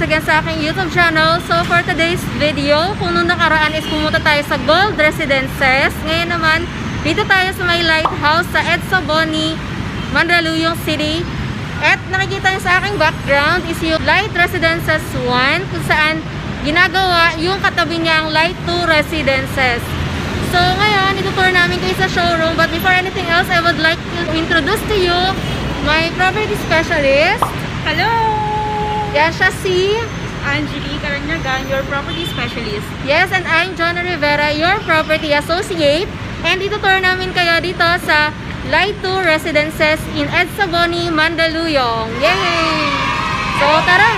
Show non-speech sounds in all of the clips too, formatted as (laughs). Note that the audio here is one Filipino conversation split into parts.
once again sa aking YouTube channel. So for today's video, kung nung nakaraan is pumunta tayo sa Gold Residences. Ngayon naman, dito tayo sa may lighthouse sa Edsa Boni, Mandaluyong City. At nakikita niyo sa aking background is yung Light Residences 1 kung saan ginagawa yung katabi niyang Light 2 Residences. So ngayon, itutour namin kayo sa showroom. But before anything else, I would like to introduce to you my property specialist. Hello! Yan siya si... Angelique Aranyagan, your property specialist. Yes, and I'm Jonah Rivera, your property associate. And itutour namin kayo dito sa Light 2 Residences in Edsa Boni, Mandaluyong. Yay! So, tara!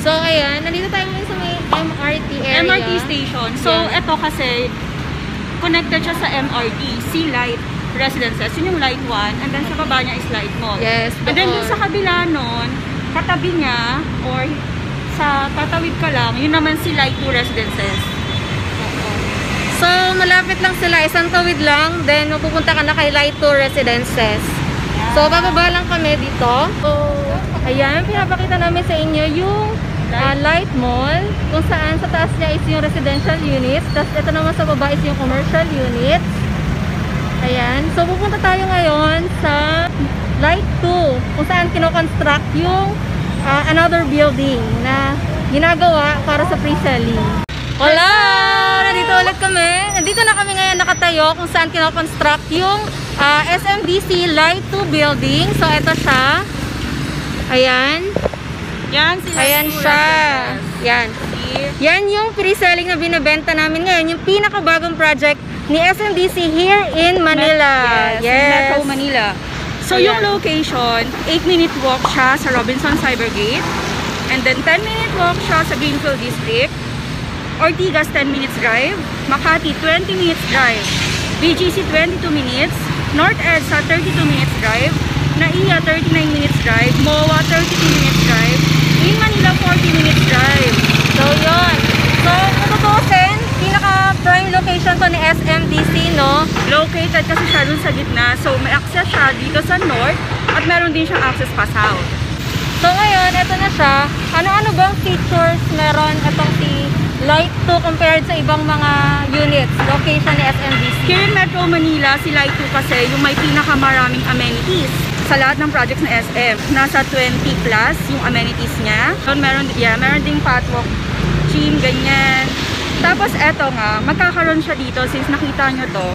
So, ayan, nandito tayo ngayon sa may MRT area. MRT station. So, Yeah. ito kasi, connected siya sa MRT, Sea Light Residences. Yun yung Light 1. And then sa baba niya is Light Mall. Yes, And then dun sa kabila nun, katabi niya, or sa tatawid ka lang, yun naman si Light 2 Residences. So, malapit lang sila. Isang tawid lang. Then, pupunta ka na kay Light 2 Residences. So, bababa lang kami dito. So, ayan, pinapakita namin sa inyo yung ah, Light Mall. Kung saan sa taas niya is yung residential units. Tapos, ito naman sa baba is yung commercial units. Ayan. So, pupunta tayo ngayon sa Light 2. Kung saan kinoconstruct yung ah, another building na ginagawa para sa pre-selling. Hola! Nandito ulit kami. Nandito na kami ngayon nakatayo kung saan kinoconstruct yung ah, SMDC Light 2 building. So, ito siya. Ayan. Yan, si Ayan 2 siya. Yan. Yan yung pre-selling na binibenta namin ngayon. Yung pinakabagong project ni SMDC here in Manila. Yes, in Metro Manila. So, Ayan. yung location, 8-minute walk siya sa Robinson Cybergate. And then, 10-minute walk siya sa Greenfield District. Ortigas, 10 minutes drive. Makati, 20 minutes drive. BGC, 22 minutes. North EDSA, 32 minutes drive. NAIA, 39 minutes drive. MOA, 32 minutes drive. In Manila, 40 minutes drive. So, yun. So, kung tutusin, pinaka-prime location to ni SMDC, no? Located kasi siya dun sa gitna. So, may access siya dito sa north at meron din siyang access pa south. So ngayon, ito na siya. Ano-ano bang features meron itong si Light 2 compared sa ibang mga units, location ni SMDC? Here in Metro Manila, si Light 2 kasi yung may pinakamaraming amenities sa lahat ng projects na SM. Nasa 20 plus yung amenities niya. So, meron, yeah, meron ding patwalk, gym, ganyan. Tapos eto nga, magkakaroon siya dito since nakita nyo to.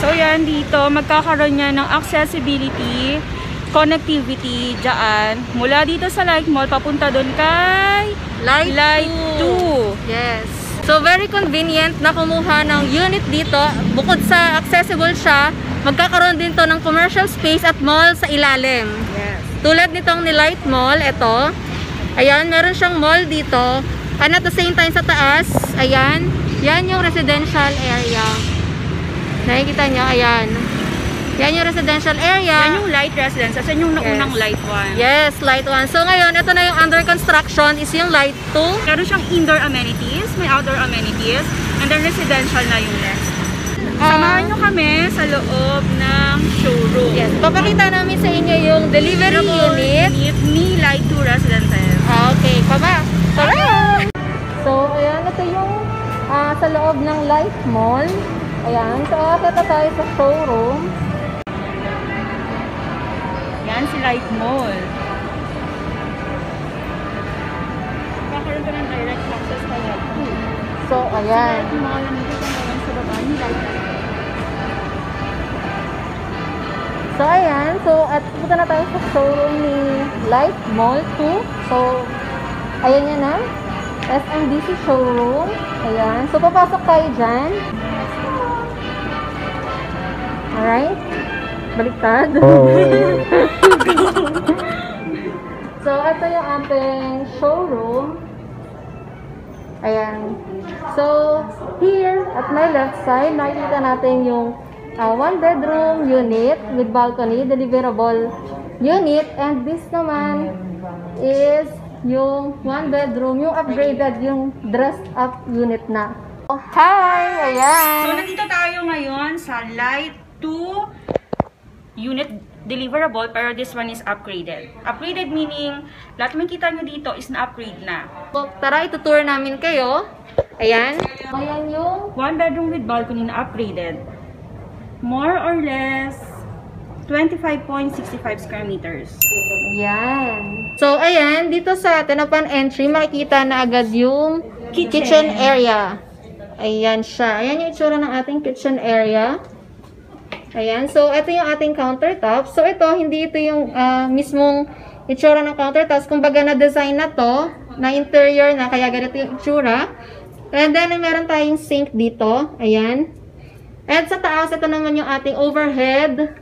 So yan dito, magkakaroon niya ng accessibility, connectivity dyan. Mula dito sa Light Mall, papunta doon kay Light, Light 2. 2. Yes. So very convenient na kumuha ng unit dito. Bukod sa accessible siya, magkakaroon din to ng commercial space at mall sa ilalim. Yes. Tulad nitong ni Light Mall, ito. Ayan, meron siyang mall dito. And at the same time sa taas, ayan, yan yung residential area. Nakikita nyo, ayan. Yan yung residential area. Yan yung light residence. Kasi yung naunang Yes. light one. Yes, light 1. So ngayon, ito na yung under construction is yung light 2. Meron siyang indoor amenities, may outdoor amenities, and then residential na yung next. Ah. Samahan nyo kami sa loob ng showroom. Yes, papakita namin sa inyo yung delivery unit. unit ni Light 2 Residences. Ah, okay, baba. Tara! So, ayan, ito yung ah, sa loob ng Light Mall. Ayan, so akita tayo sa showroom. Yan si Light Mall. Kakaroon ka ng direct access sa Light 2. So, ayan. Yung mga nandito ka naman sa baba ni Light 2. So, ayan. So, at punta na tayo sa showroom ni Light Mall 2. So, ayan yan na. SMDC showroom. Ayan. So, papasok tayo dyan. Alright. Baliktad. (laughs) so, ito yung ating showroom. Ayan. So, here, at my left side, nakikita natin yung uh, one bedroom unit with balcony, deliverable unit. And this naman is yung one bedroom, yung upgraded, yung dressed up unit na. Oh, hi! Ayan! So, nandito tayo ngayon sa Light 2 unit deliverable pero this one is upgraded. Upgraded meaning lahat ng kita nyo dito is na-upgrade na. So, tara, itutour namin kayo. Ayan. Ayan yung One bedroom with balcony na upgraded. More or less 25.65 square meters. Ayan. So, ayan, dito sa atin, upon entry, makikita na agad yung kitchen, Kitchen. area. Ayan siya. Ayan yung itsura ng ating kitchen area. Ayan. So, ito yung ating countertop. So, ito, hindi ito yung ah, mismong itsura ng countertops. Kumbaga, na-design na to, na interior na, kaya ganito yung itsura. And then, meron tayong sink dito. Ayan. At sa taas, ito naman yung ating overhead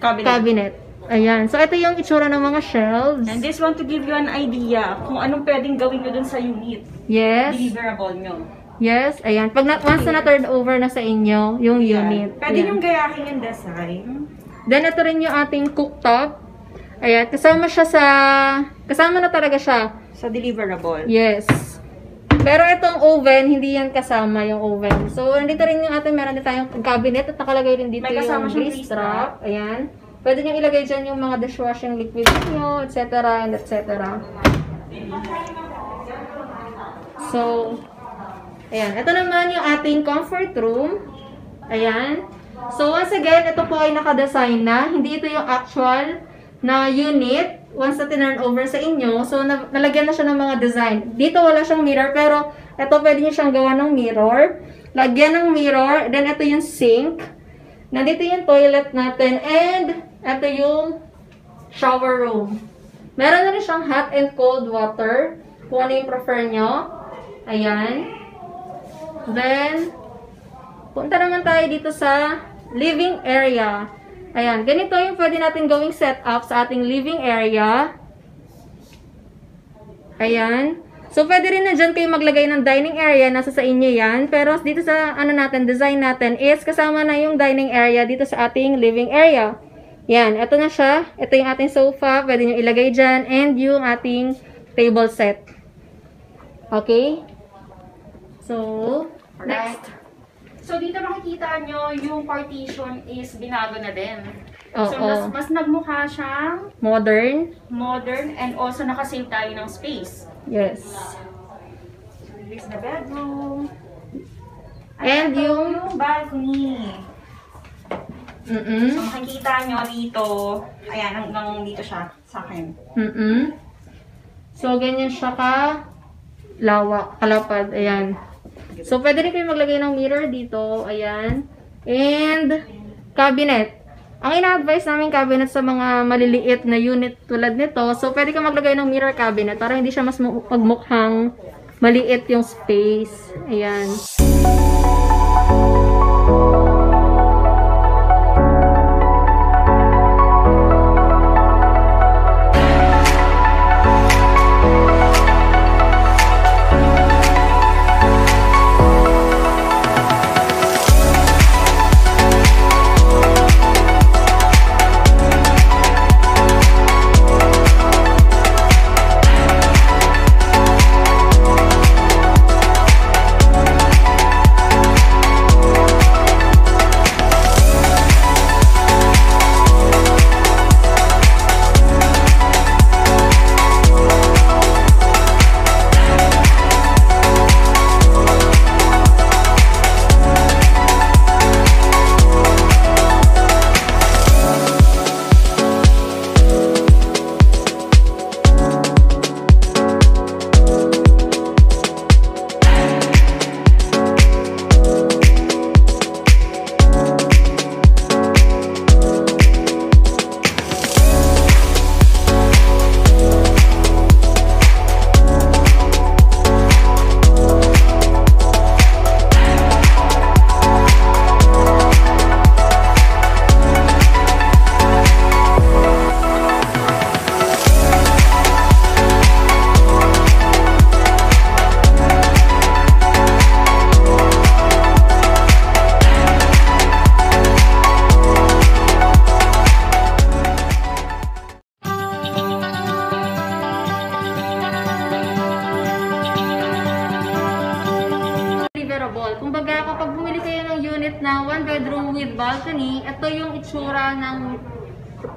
Cabinet. cabinet. Ayan. So, ito yung itsura ng mga shelves. And this one to give you an idea kung anong pwedeng gawin nyo dun sa unit. Yes. Deliverable nyo. Yes. Ayan. Pag na, once na turn over na sa inyo, yung unit. Pwede Ayan. yung gayahin yung design. Then, ito rin yung ating cooktop. Ayan. Kasama siya sa... Kasama na talaga siya. Sa deliverable. Yes. Pero itong oven, hindi yan kasama yung oven. So, nandito rin yung ating meron din tayong cabinet at nakalagay rin dito May kasama yung grease trap. Ayan. Pwede nyo ilagay dyan yung mga dishwashing liquid nyo, etc. and etc. So, ayan. Ito naman yung ating comfort room. Ayan. So, once again, ito po ay nakadesign na. Hindi ito yung actual na unit once na tinurn over sa inyo. So, na- nalagyan na siya ng mga design. Dito wala siyang mirror, pero ito pwede nyo siyang gawa ng mirror. Lagyan ng mirror. Then, ito yung sink. Nandito yung toilet natin. And, ito yung shower room. Meron na rin siyang hot and cold water. Kung ano yung prefer nyo. Ayan. Then, punta naman tayo dito sa living area. Ayan, ganito yung pwede natin gawing setup sa ating living area. Ayan. So, pwede rin na dyan kayo maglagay ng dining area. Nasa sa inyo yan. Pero dito sa ano natin, design natin is kasama na yung dining area dito sa ating living area. Yan. Ito na siya. Ito yung ating sofa. Pwede nyo ilagay dyan. And yung ating table set. Okay? So, Next. So, dito makikita nyo yung partition is binago na din. so, Oo. mas, mas nagmukha siyang modern. modern and also nakasave tayo ng space. Yes. So, this is the bedroom. And ito yung- yung balcony. Mm-mm. So, makikita nyo dito, ayan, hanggang dito siya sa akin. Mm-mm. So, ganyan siya ka lawak, kalapad. Ayan. So, pwede rin kayo maglagay ng mirror dito. Ayan. And, cabinet. Ang ina-advise namin cabinet sa mga maliliit na unit tulad nito. So, pwede ka maglagay ng mirror cabinet para hindi siya mas mu- magmukhang maliit yung space. Ayan. deliverable.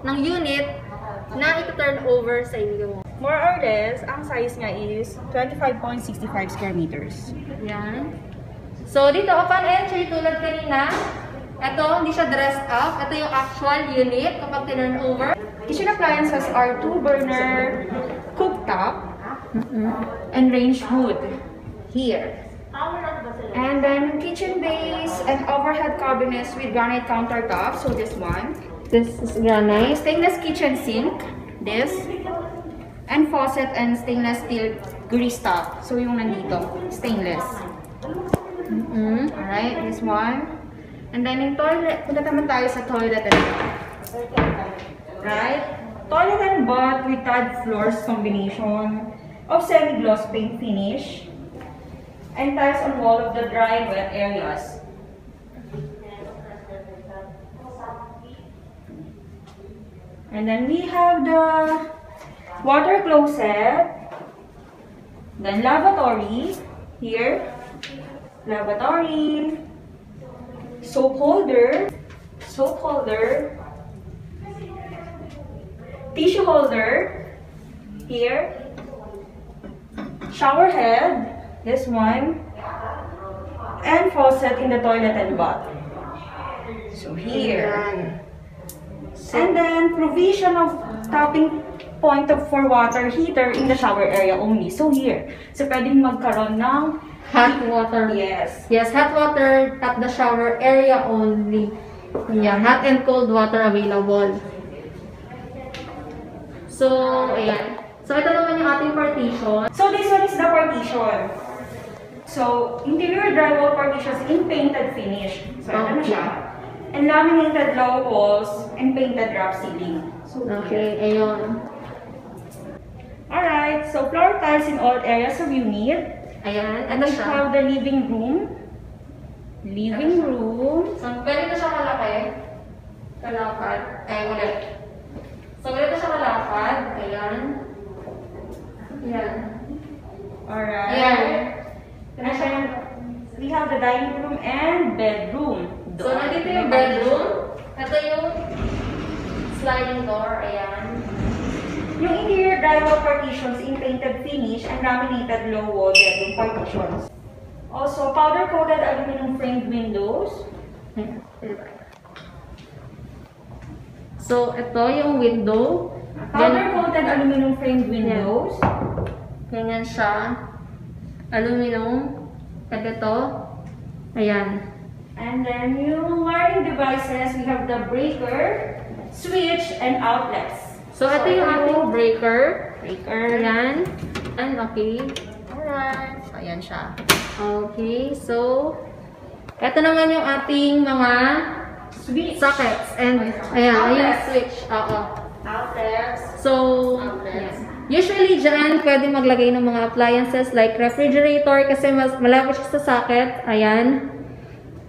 Ng unit na ito-turn over sa inyo. More or less, ang size niya is 25.65 square meters. Yan. So, dito, upon entry, tulad kanina, ito, hindi siya dressed up. Ito yung actual unit kapag turn over. Kitchen appliances are two burner cooktop and range hood here. And then kitchen base and overhead cabinets with granite countertop. So this one. This is granite. Stainless kitchen sink. This. And faucet and stainless steel grease top. So yung nandito. Stainless. Mm-hmm. Alright, this one. And then yung toilet, punta naman tayo sa toilet and Right? Toilet and bath with tile floors combination of semi-gloss paint finish and tiles on wall of the dry wet areas. And then we have the water closet, then lavatory. Here, lavatory, soap holder, soap holder, tissue holder. Here, shower head, this one, and faucet in the toilet and bath. So here. And then provision of tapping point of for water heater in the shower area only. So here. So pwedeng magkaroon ng Hot water. Yes. Yes, hot water at the shower area only. Yeah, hot and cold water available. So, ayan. So, ito naman yung ating partition. So this one is the partition. So interior drywall partitions in painted finish. So ito na Okay. siya. And laminated low walls and painted drop ceiling. So Okay, ayun. Alright, so floor tiles in all areas of unit. Ayan, And ito we siya. have the living room. Living room. So, ganito siya kalaki. Kalakad. Ay, ulit. So, ganito siya kalakad. Ayan. Ayan. Alright. Ayan. And then we have the dining room and bedroom. So, nandito yung bedroom. Ito yung sliding door. Ayan. Yung interior drywall partitions in painted finish and laminated low wall bedroom partitions. Also, powder coated aluminum framed windows. So, ito yung window. Powder coated aluminum framed windows. Ganyan siya. Aluminum. At ito. Ayan. And then yung wiring devices, we have the breaker, switch, and outlets. So, ito yung ating breaker. breaker. Ayan. And okay. Alright. So, ayan siya. Okay. So, ito naman yung ating mga Switch. sockets. And, ayan, ayun yung switch. Oo. Outlets. So, Outlets. yan. Usually, dyan, pwede maglagay ng mga appliances like refrigerator kasi mas malapit siya sa socket. Ayan.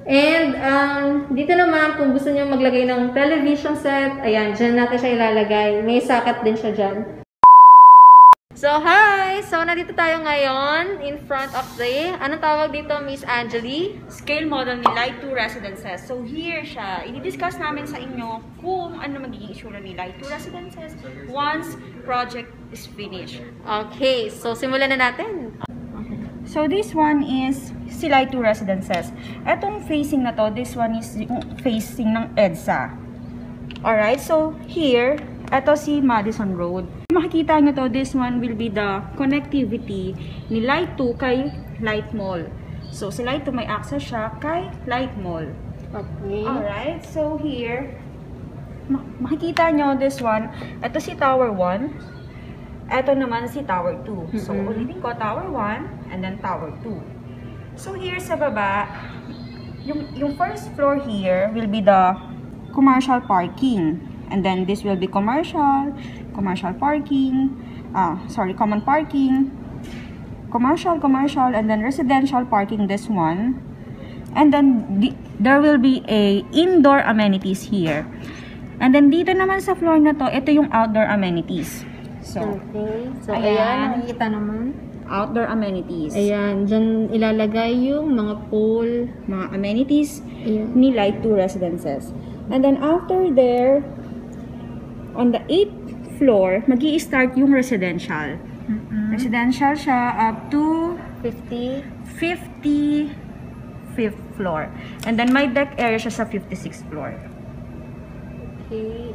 And, um, dito naman, kung gusto niyo maglagay ng television set, ayan, dyan natin siya ilalagay. May socket din siya dyan. So, hi! So, nandito tayo ngayon in front of the, anong tawag dito, Miss Angeli? Scale model ni Light 2 Residences. So, here siya. I-discuss namin sa inyo kung ano magiging itsura ni Light 2 Residences once project is finished. Okay, so simulan na natin. So, this one is si Light 2 Residences. Etong facing na to, this one is yung facing ng EDSA. Alright, so here, eto si Madison Road. Makikita nyo to, this one will be the connectivity ni Light 2 kay Light Mall. So, si Light 2 may access siya kay Light Mall. Okay. Alright, so here, ma- makikita nyo this one, ito si Tower 1, ito naman si Tower 2. So, ulitin ko, Tower 1, and then Tower 2. So, here sa baba, yung, yung first floor here will be the commercial parking. And then, this will be commercial, commercial parking, ah, sorry, common parking, commercial, commercial, and then residential parking, this one. And then, the, there will be a indoor amenities here. And then, dito naman sa floor na to, ito yung outdoor amenities. So, Okay. So, Ayan. ayan, nakikita naman. Outdoor amenities. Ayan, dyan ilalagay yung mga pole. Mga amenities Ayan. ni Light 2 Residences. And then, after there, on the 8th floor, mag start yung residential. Residential siya up to 50. 55th floor. And then may deck area siya sa 56th floor. Okay.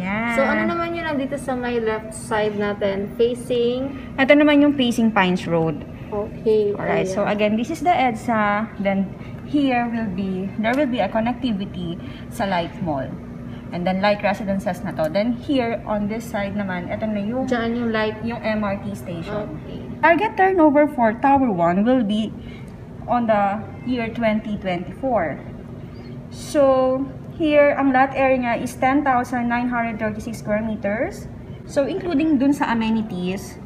Yan. So, ano naman nandito sa my left side natin? Facing. Ito naman yung facing Pines Road. Okay. Alright, so ayan. again, this is the EDSA. Then here will be, there will be a connectivity sa Light Mall. And then Light Residences na to. Then here, on this side naman, ito na yung, Diyan yung light. yung MRT station. Okay. Target turnover for Tower 1 will be on the year 2024. So, here, ang lot area niya is 10,936 square meters. So, including dun sa amenities,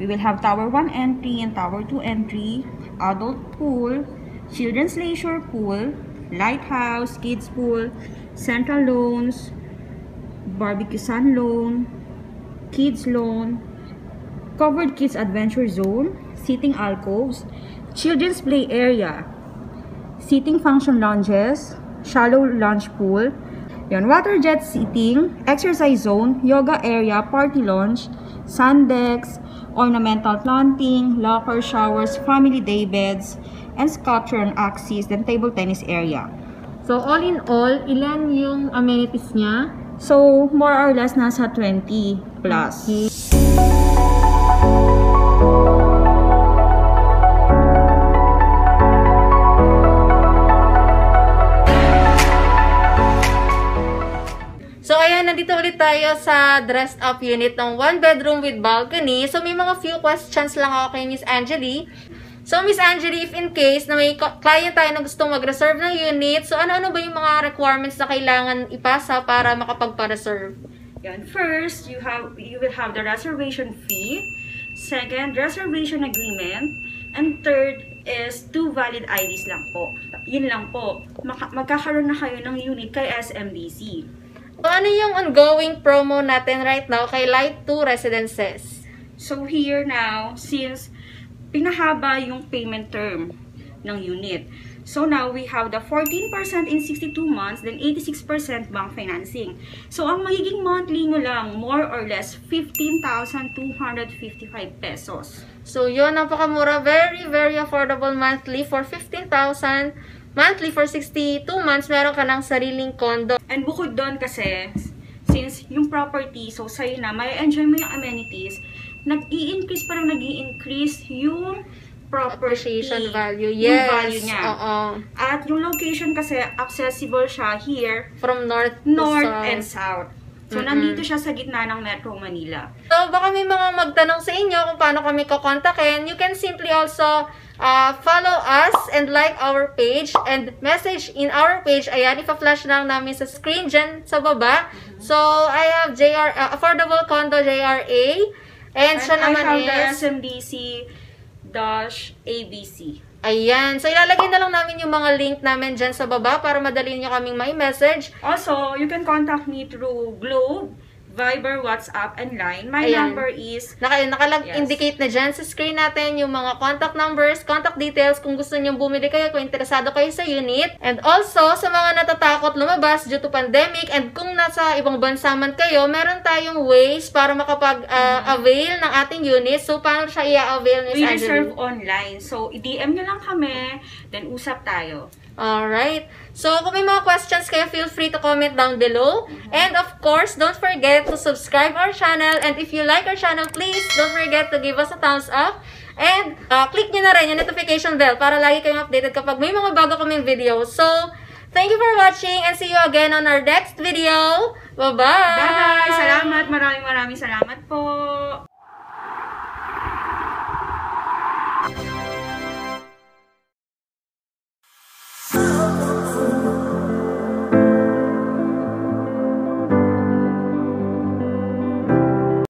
we will have Tower 1 entry and Tower 2 entry, adult pool, children's leisure pool, lighthouse, kids pool, central loans, barbecue sun loan, kids loan, covered kids adventure zone, seating alcoves, children's play area, seating function lounges, shallow lounge pool, yon water jet seating, exercise zone, yoga area, party lounge, sun decks, ornamental planting, locker showers, family day beds, and sculpture and axis, then table tennis area. So, all in all, ilan yung amenities niya? So, more or less nasa 20 plus. Okay. Ulit tayo sa dressed up unit ng one bedroom with balcony. So, may mga few questions lang ako kay Miss Angeli. So, Miss Angeli, if in case na may client tayo na gustong mag-reserve ng unit, so ano-ano ba yung mga requirements na kailangan ipasa para makapagpa-reserve? Yan. First, you have you will have the reservation fee. Second, reservation agreement. And third is two valid IDs lang po. Yun lang po. Maka- magkakaroon na kayo ng unit kay SMDC. So, ano yung ongoing promo natin right now kay Light 2 Residences? So here now, since pinahaba yung payment term ng unit. So now we have the 14% in 62 months, then 86% bank financing. So ang magiging monthly nyo lang, more or less, 15,255 pesos. So, yun, napakamura. Very, very affordable monthly for 15,000. Monthly for 62 months, meron ka ng sariling condo. And bukod doon kasi, since yung property, so sa'yo na, may enjoy mo yung amenities, nag-i-increase, parang nag increase yung property. Appreciation value. Yung Yes. value niya. Oo. At yung location kasi, accessible siya here, From north to north south. and south. So, Mm-mm. nandito siya sa gitna ng Metro Manila. So, baka may mga magtanong sa inyo kung paano kami kukontakin. You can simply also uh, follow us and like our page and message in our page. Ayan, ipa-flash lang namin sa screen dyan sa baba. So, I have JR, uh, Affordable Condo JRA. And, siya And naman I the is... SMDC dash ABC. Ayan. So, ilalagay na lang namin yung mga link namin dyan sa baba para madali nyo kaming may message. Also, you can contact me through Globe, Viber, WhatsApp, and Line. My Ayan. number is Naka, nakalag Yes. na dyan sa screen natin yung mga contact numbers, contact details kung gusto nyo bumili kayo, kung interesado kayo sa unit. And also, sa mga natatakot lumabas due to pandemic and kung nasa ibang bansa man kayo, meron tayong ways para makapag-avail ng ating unit. So, paano siya i-avail, Miss we Angeli? reserve online. So, i-DM nyo lang kami, then usap tayo. Alright. So, kung may mga questions kayo, feel free to comment down below. And of course, don't forget to subscribe our channel. And if you like our channel, please don't forget to give us a thumbs up. And uh, click nyo na rin yung notification bell para lagi kayong updated kapag may mga bago kaming video. So, thank you for watching and see you again on our next video. Bye-bye! Bye! Salamat! Maraming maraming salamat po!